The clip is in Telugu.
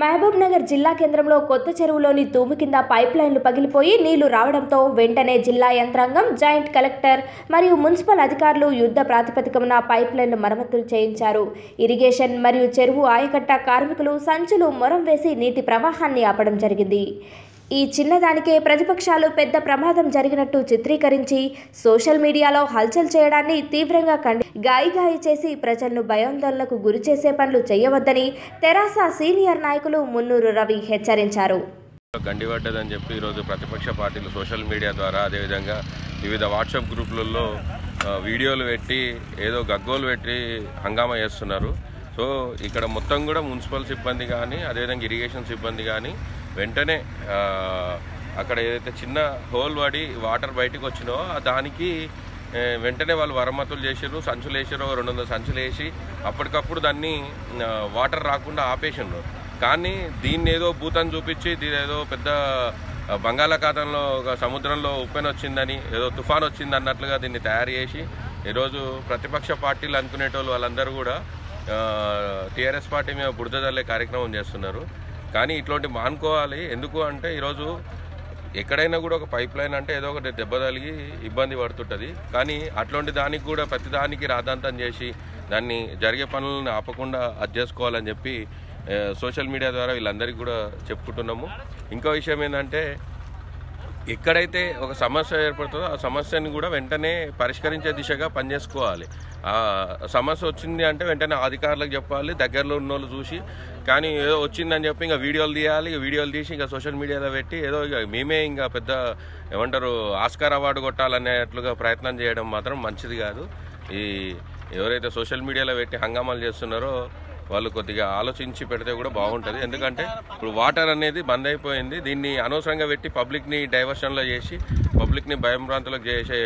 మహబూబ్ నగర్ జిల్లా కేంద్రంలో కొత్త చెరువులోని తూము కింద పైప్ లైన్లు పగిలిపోయి నీళ్ళు రావడంతో వెంటనే జిల్లా యంత్రాంగం జాయింట్ కలెక్టర్ మరియు మున్సిపల్ అధికారులు యుద్ధ ప్రాతిపదికన పైప్ లైన్లు మరమ్మతులు చేయించారు. ఇరిగేషన్ మరియు చెరువు ఆయకట్ట కార్మికులు సంచులు మొరం వేసి నీటి ప్రవాహాన్ని ఆపడం జరిగింది. ఈ చిన్నదానికే ప్రతిపక్షాలు పెద్ద ప్రమాదం జరిగినట్టు చిత్రీకరించి సోషల్ మీడియాలో హల్చల్ చేయడాన్ని తీవ్రంగా ఖండి గాయి గాయి చేసి ప్రజలను భయాందోళనకు గురి చేసే పనులు చేయవద్దని తెరాస సీనియర్ నాయకులు మున్నూరు రవి హెచ్చరించారు. గండిపడ్డదని చెప్పి ఈరోజు ప్రతిపక్ష పార్టీలు సోషల్ మీడియా ద్వారా అదేవిధంగా వివిధ వాట్సాప్ గ్రూపులలో వీడియోలు పెట్టి ఏదో గగ్గోలు పెట్టి హంగామా చేస్తున్నారు. సో ఇక్కడ మొత్తం కూడా మున్సిపల్ సిబ్బంది కానీ అదేవిధంగా ఇరిగేషన్ సిబ్బంది కానీ వెంటనే అక్కడ ఏదైతే చిన్న హోల్ పడి వాటర్ బయటకు వచ్చినో దానికి వెంటనే వాళ్ళు వరమతులు చేసారు సంచులు వేసారు రెండు వందల సంచులు వేసి అప్పటికప్పుడు దాన్ని వాటర్ రాకుండా ఆపేసిండ్రు. కానీ దీన్ని ఏదో భూతాన్ని చూపించి దీని ఏదో పెద్ద బంగాళాఖాతంలో ఒక సముద్రంలో ఉప్పెన వచ్చిందని ఏదో తుఫాన్ వచ్చింది అన్నట్లుగా దీన్ని తయారు చేసి ఈరోజు ప్రతిపక్ష పార్టీలు అనుకునేటోళ్ళు వాళ్ళందరూ కూడా టీఆర్ఎస్ పార్టీ మీద బురద కార్యక్రమం చేస్తున్నారు. కానీ ఇట్లాంటి మానుకోవాలి. ఎందుకు అంటే ఈరోజు ఎక్కడైనా కూడా ఒక పైప్ లైన్ అంటే ఏదో ఒకటి దెబ్బ తగిలి ఇబ్బంది పడుతుంటుంది. కానీ అట్లాంటి దానికి కూడా ప్రతి దానికి చేసి దాన్ని జరిగే పనులను ఆపకుండా అది చేసుకోవాలని చెప్పి సోషల్ మీడియా ద్వారా వీళ్ళందరికీ కూడా చెప్పుకుంటున్నాము. ఇంకో విషయం ఏంటంటే ఎక్కడైతే ఒక సమస్య ఏర్పడుతుందో ఆ సమస్యని కూడా వెంటనే పరిష్కరించే దిశగా పనిచేసుకోవాలి. ఆ సమస్య వచ్చింది అంటే వెంటనే అధికారులకు చెప్పాలి దగ్గరలో ఉన్న వాళ్ళు చూసి కానీ ఏదో వచ్చిందని చెప్పి ఇంకా వీడియోలు తీయాలి వీడియోలు తీసి ఇంకా సోషల్ మీడియాలో పెట్టి ఏదో ఇక మేమే ఇంకా పెద్ద ఏమంటారు ఆస్కార్ అవార్డు కొట్టాలనేట్లుగా ప్రయత్నం చేయడం మాత్రం మంచిది కాదు. ఈ ఎవరైతే సోషల్ మీడియాలో పెట్టి హంగామాలు చేస్తున్నారో వాళ్ళు కొద్దిగా ఆలోచించి పెడితే కూడా బాగుంటుంది. ఎందుకంటే ఇప్పుడు వాటర్ అనేది బంద్ అయిపోయింది. దీన్ని అనవసరంగా పెట్టి పబ్లిక్ని డైవర్షన్లో చేసి పబ్లిక్ని భయం ప్రాంతంలో చేసే